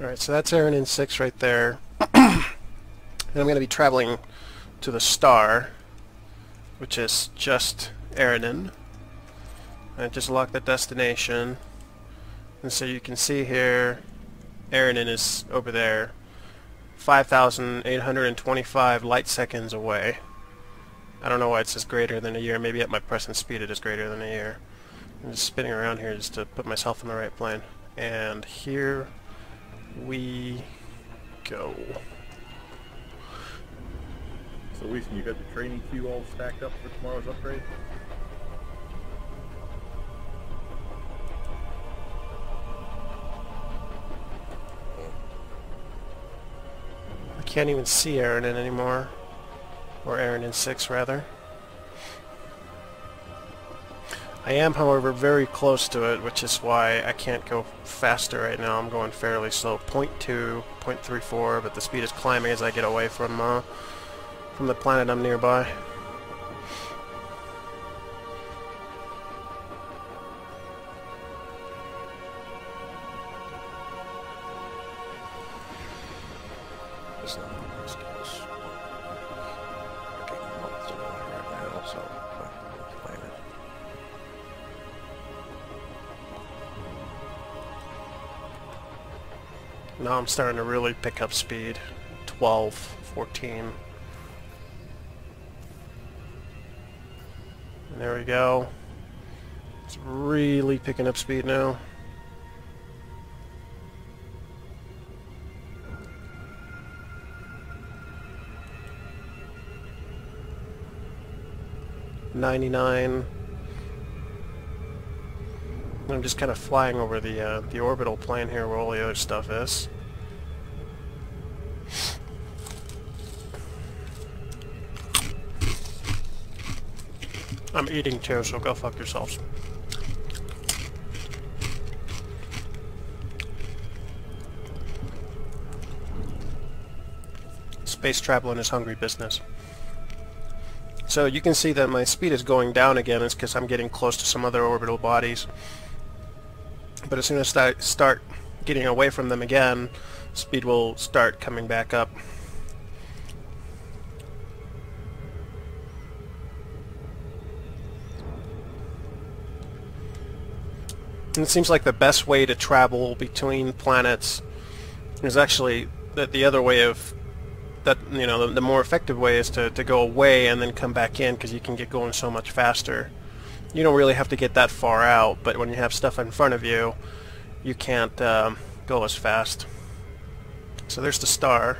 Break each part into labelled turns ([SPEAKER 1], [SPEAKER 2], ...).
[SPEAKER 1] Alright, so that's Aranin 6 right there. and I'm going to be traveling to the star, which is just Aranin. I just locked the destination. And so you can see here, Aranin is over there, 5,825 light seconds away. I don't know why it says greater than a year. Maybe at my present speed it is greater than a year. I'm just spinning around here just to put myself in the right plane. And here we go.
[SPEAKER 2] So, Leeson, you got the training queue all stacked up for tomorrow's upgrade?
[SPEAKER 1] I can't even see Aranin anymore. Or Aranin 6, rather. I am, however, very close to it, which is why I can't go faster right now. I'm going fairly slow, 0.2, 0.34, but the speed is climbing as I get away from uh, from the planet I'm nearby.
[SPEAKER 3] Not. Okay, I'm the right now, so
[SPEAKER 1] Now I'm starting to really pick up speed. 12, 14. And there we go. It's really picking up speed now. Ninety-nine. I'm just kind of flying over the uh, the orbital plane here where all the other stuff is. I'm eating too, so go fuck yourselves. Space traveling is hungry business. So you can see that my speed is going down again. It's because I'm getting close to some other orbital bodies. But as soon as I start getting away from them again, speed will start coming back up. And it seems like the best way to travel between planets is actually that the other way of that you know the, the more effective way is to, to go away and then come back in because you can get going so much faster. You don't really have to get that far out, but when you have stuff in front of you, you can't um, go as fast. So there's the star.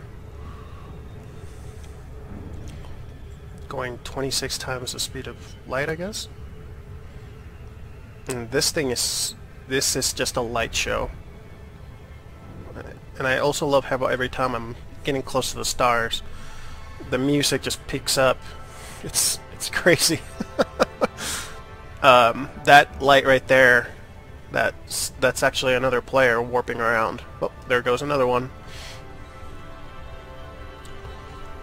[SPEAKER 1] Going 26 times the speed of light, I guess. And this thing is this is just a light show. And I also love how every time I'm getting close to the stars, the music just picks up. It's it's crazy. um, that light right there, that's that's actually another player warping around. Oh, there goes another one.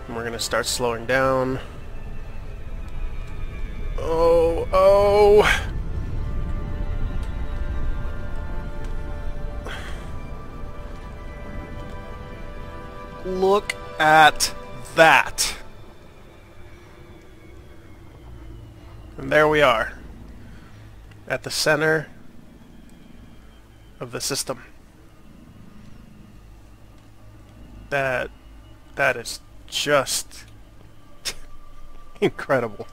[SPEAKER 1] And we're gonna start slowing down. Oh, oh! Look at that. And there we are. At the center of the system. That that is just incredible.